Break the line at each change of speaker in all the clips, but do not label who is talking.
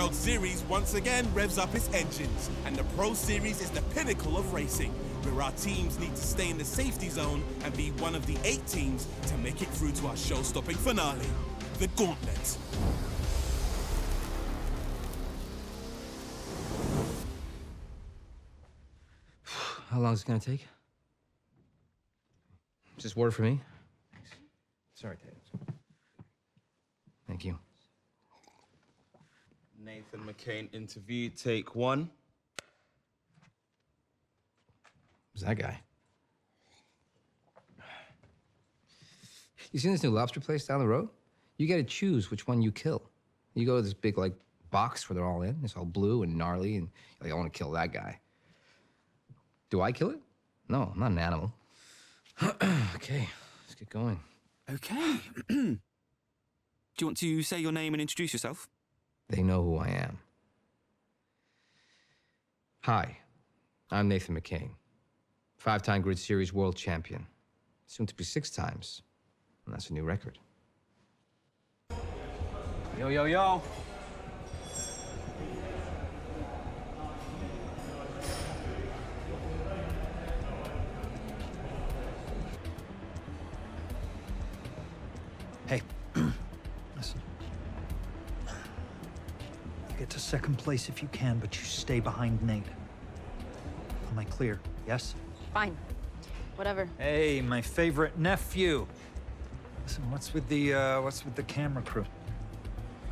World Series once again revs up its engines, and the Pro Series is the pinnacle of racing, where our teams need to stay in the safety zone and be one of the eight teams to make it through to our show-stopping finale, the Gauntlet.
How long is it gonna take? Just word for me. Thanks. Sorry, Ted. Thank you.
Nathan McCain interview, take one.
Who's that guy? You seen this new lobster place down the road? You gotta choose which one you kill. You go to this big like box where they're all in. It's all blue and gnarly, and you're like, I want to kill that guy. Do I kill it? No, I'm not an animal. okay, let's get going.
Okay. Do you want to say your name and introduce yourself?
They know who I am. Hi, I'm Nathan McCain, five time Grid Series world champion, soon to be six times, and that's a new record.
Yo, yo, yo.
To second place if you can, but you stay behind Nate. Am I clear? Yes?
Fine. Whatever.
Hey, my favorite nephew. Listen, what's with the uh, what's with the camera crew?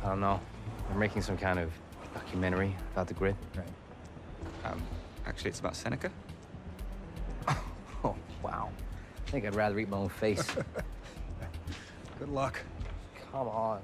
I don't know. They're making some kind of documentary about the grid.
Right.
Um, actually, it's about Seneca.
Oh, wow. I think I'd rather eat my own face.
Good luck.
Come on.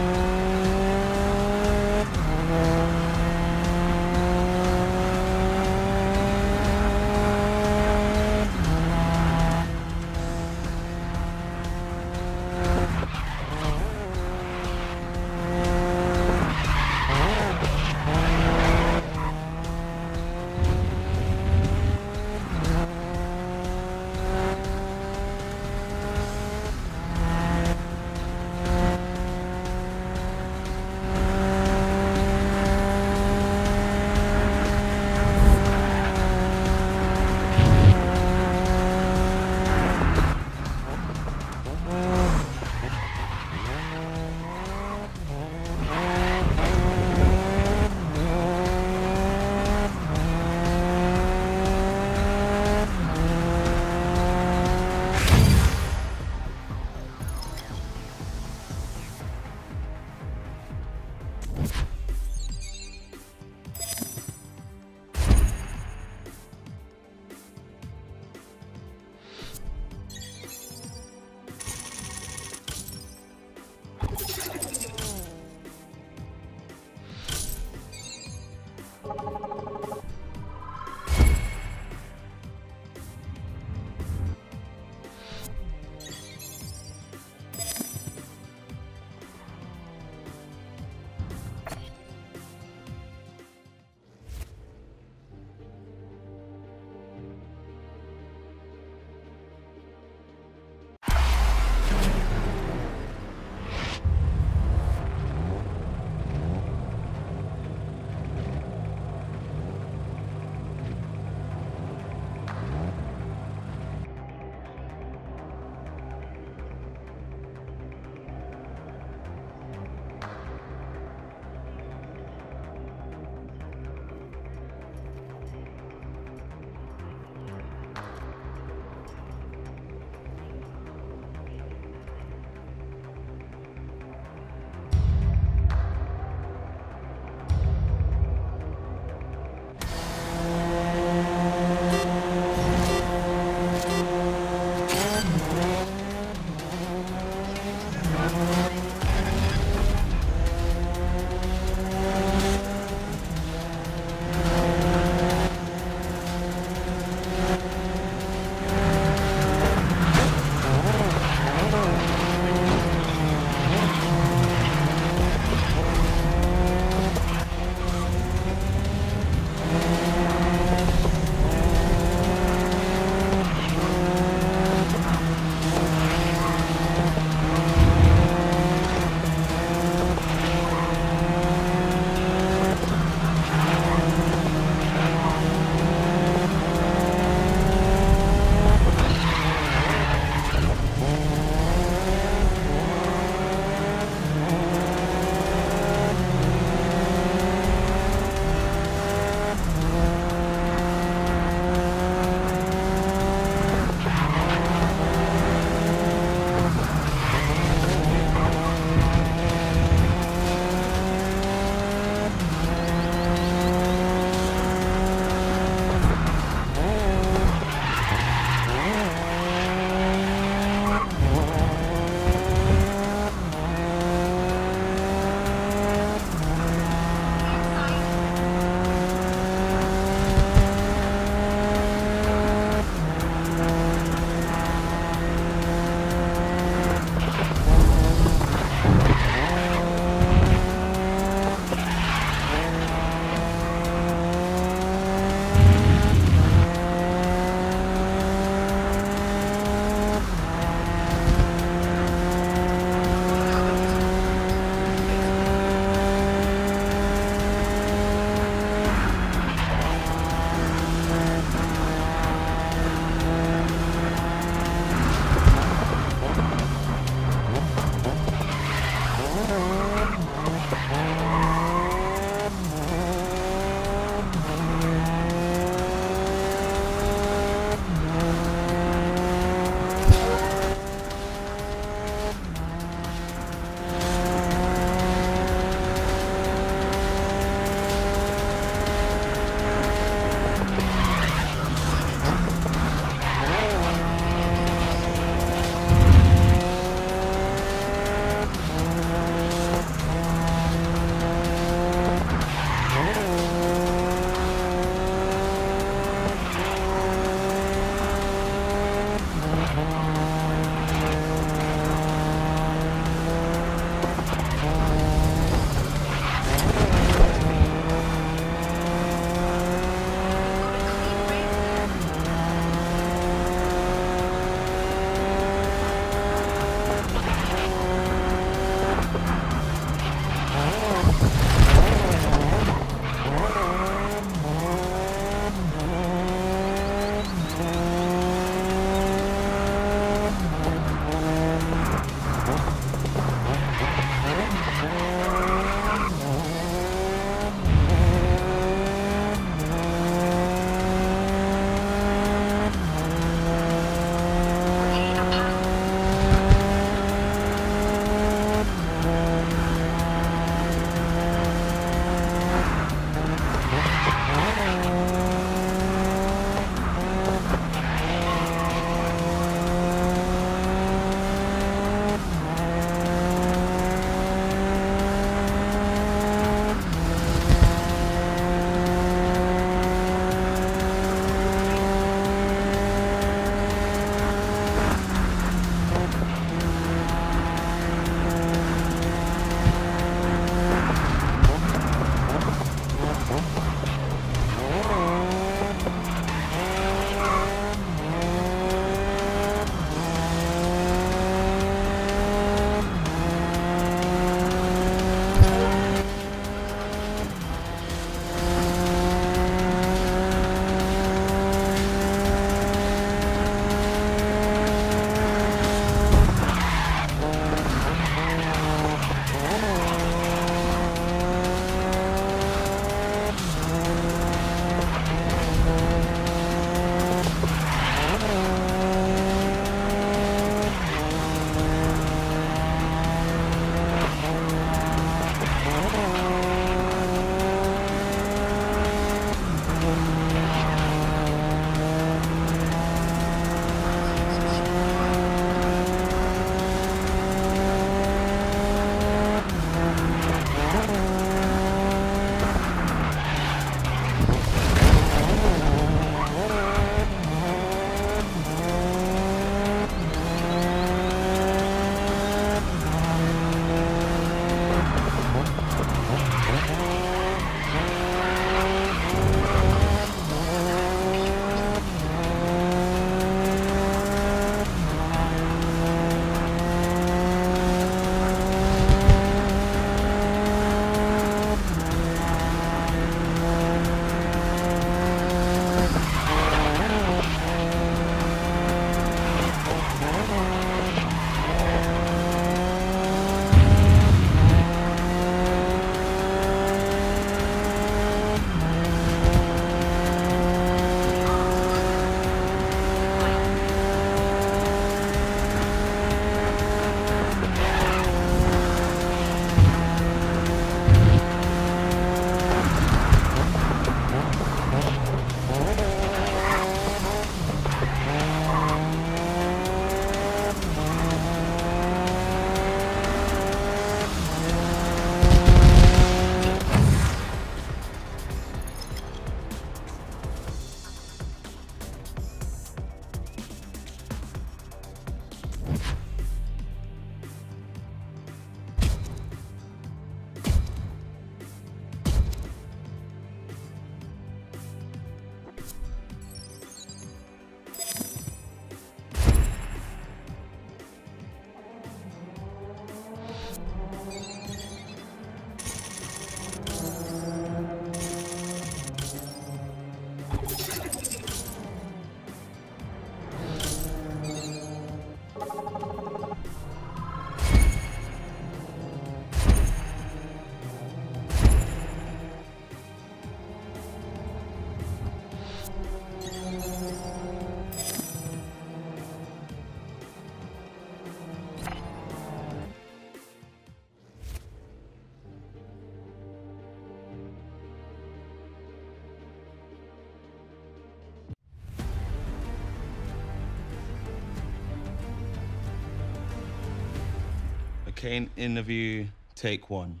McCain interview, take one.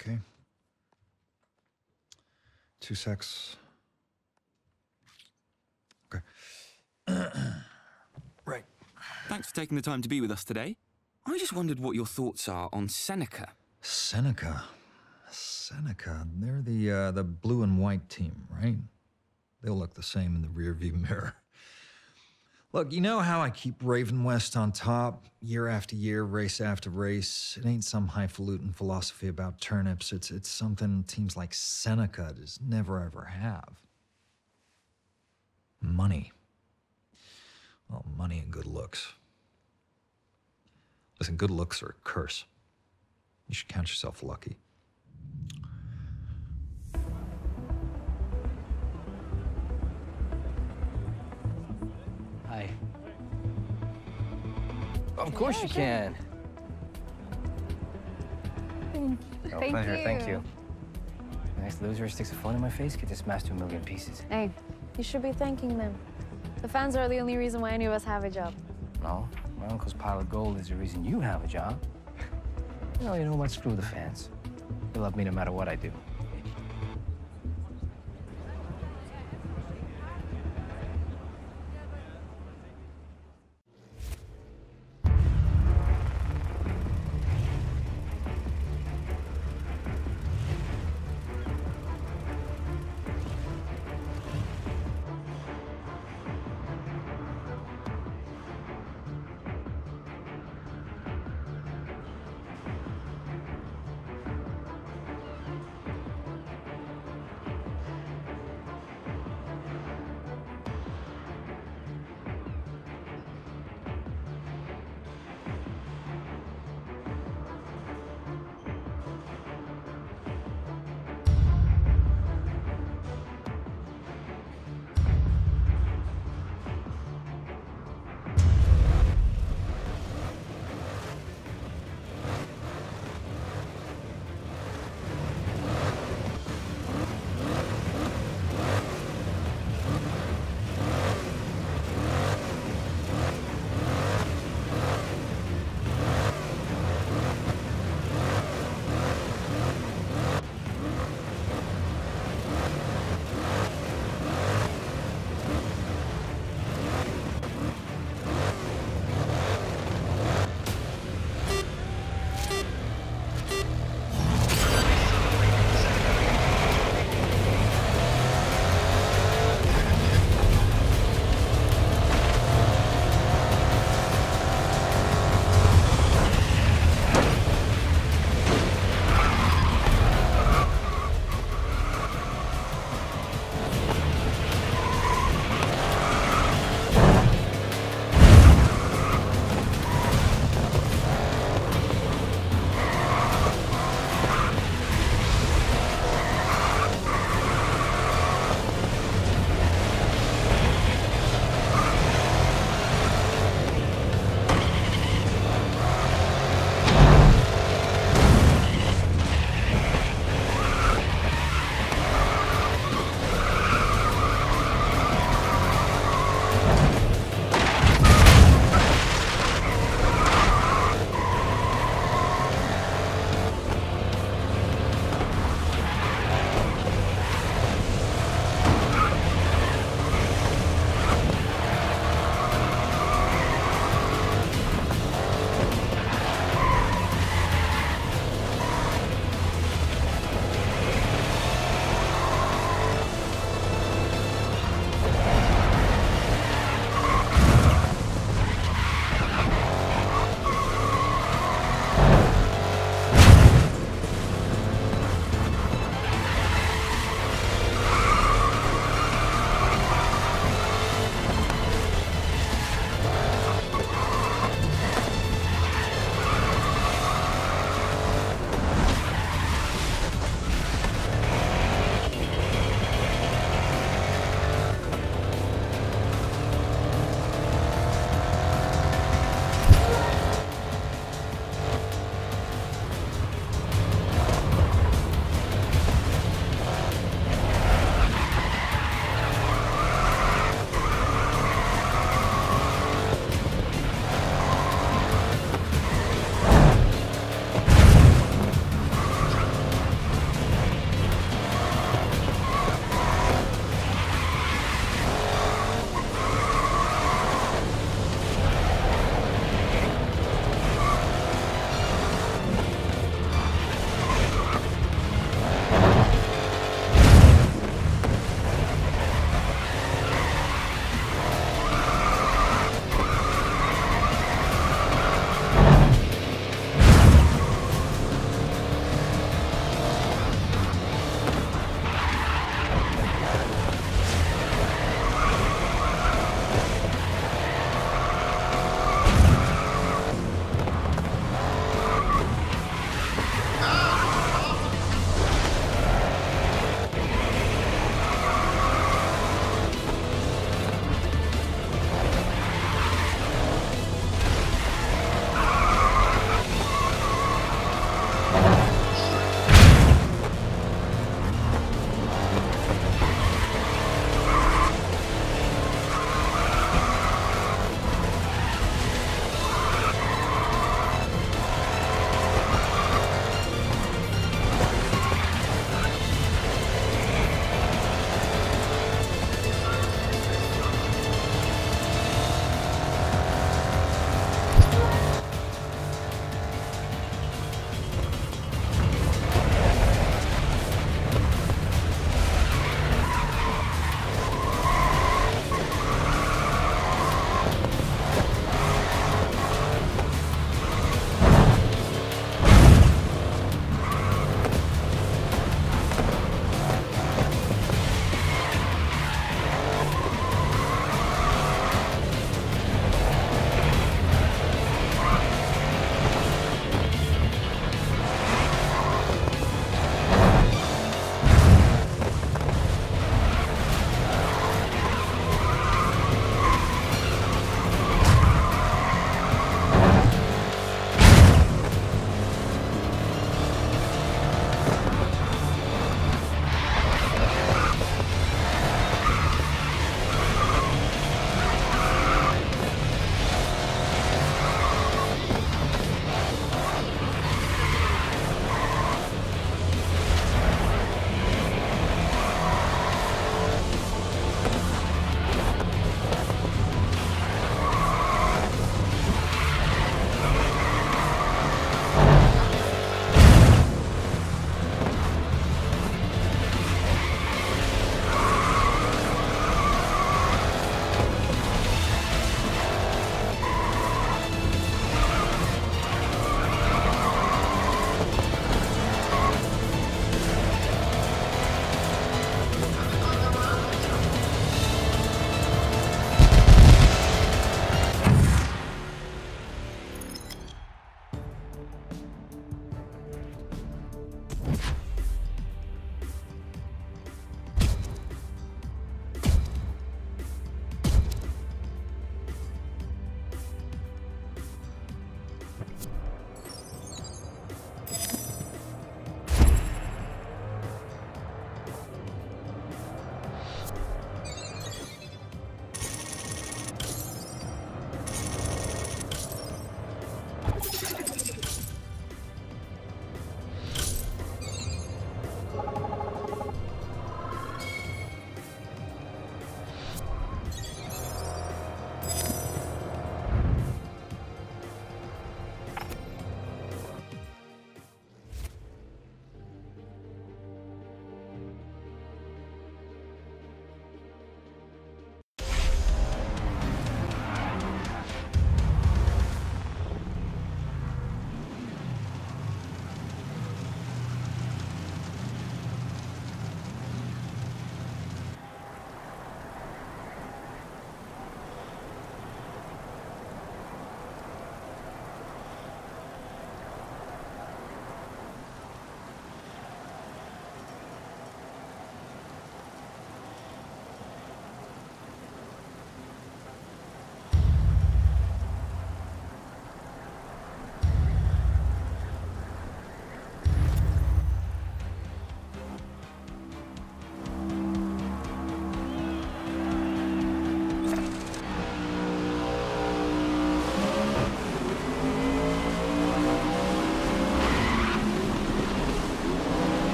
Okay. Two secs. Okay. right.
Thanks for taking the time to be with us today. I just wondered what your thoughts are on Seneca.
Seneca. Seneca. They're the uh, the blue and white team, right? They'll look the same in the rearview mirror. Look, you know how I keep Ravenwest on top year after year, race after race. It ain't some highfalutin philosophy about turnips. It's it's something teams like Seneca just never ever have. Money. Well, money and good looks. Listen, good looks are a curse. You should count yourself lucky.
Of course you can. Oh,
Thank
pleasure.
you.
Thank you. Nice loser sticks a phone in my face. Get this mask to a million pieces.
Hey, you should be thanking them. The fans are the only reason why any of us have a job.
No, my uncle's pile of gold is the reason you have a job. Know, you know what? Screw the fans. They love me no matter what I do.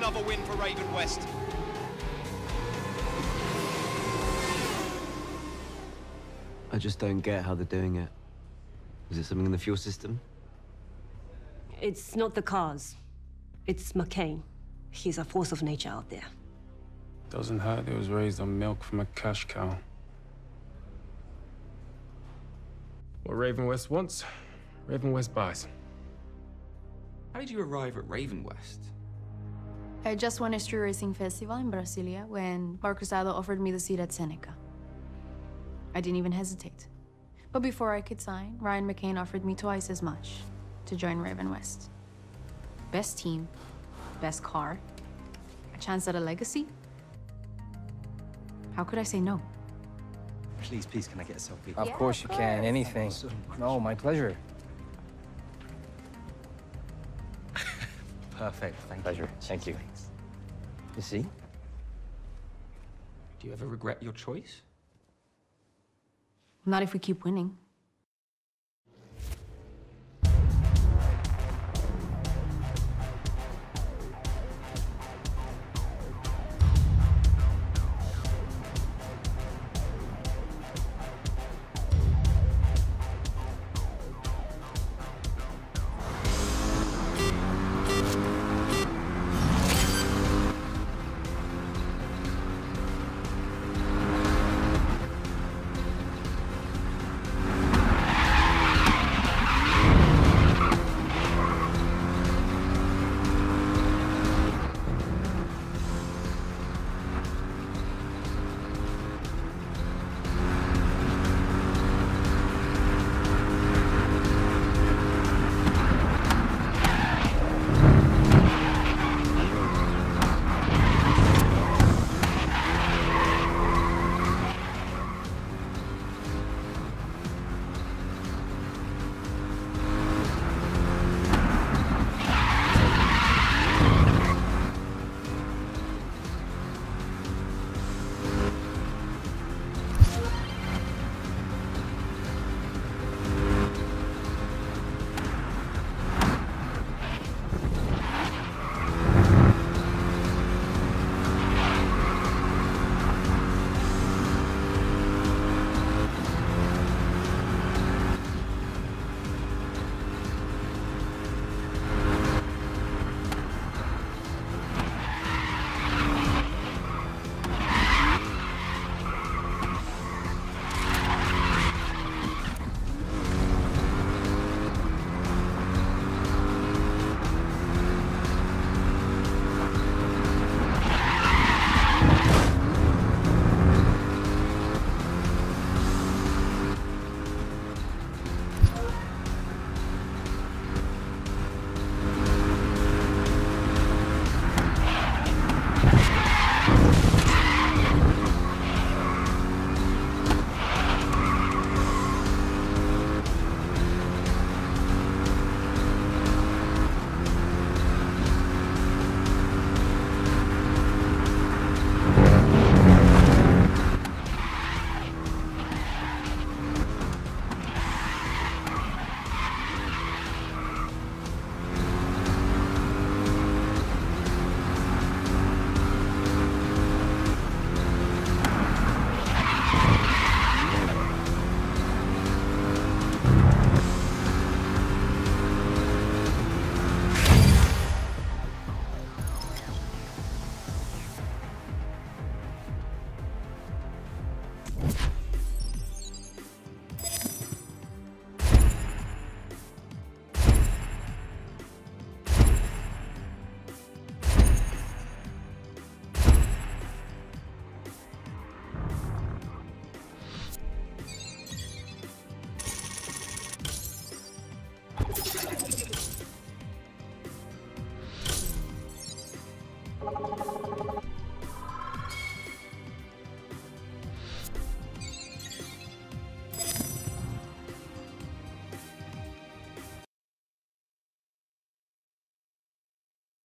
Another win for Ravenwest.
I just don't get how they're doing it. Is it something in the fuel system?
It's not the cars. It's McCain. He's a force of nature out there.
Doesn't hurt it was raised on milk from a cash cow. What Ravenwest wants, Ravenwest buys.
How did you arrive at Ravenwest?
I just won a street racing festival in Brasilia when Mark Cruzado offered me the seat at Seneca. I didn't even hesitate. But before I could sign, Ryan McCain offered me twice as much to join Ravenwest. Best team, best car, a chance at a legacy. How could I say no?
Please, please, can I get a selfie?
Of
Yeah,
course
of
you can.
course.
Anything. No, oh, my pleasure.
Perfect, thank
Pleasure.
you.
Thank you.
Thanks.
You see?
Do you ever regret your choice?
Not if we keep winning.